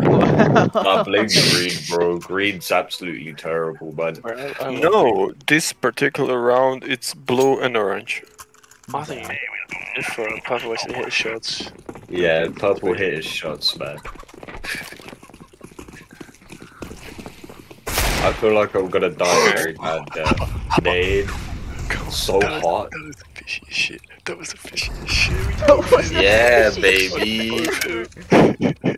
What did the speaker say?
I blame green, bro. Green's absolutely terrible, man. No, this particular round it's blue and orange. I think purple to hit shots, Yeah, purple hit his shots, man. I feel like I'm gonna die very bad there. Nade, so hot. That was a fishy shit. That was a fishy shit. Yeah, baby.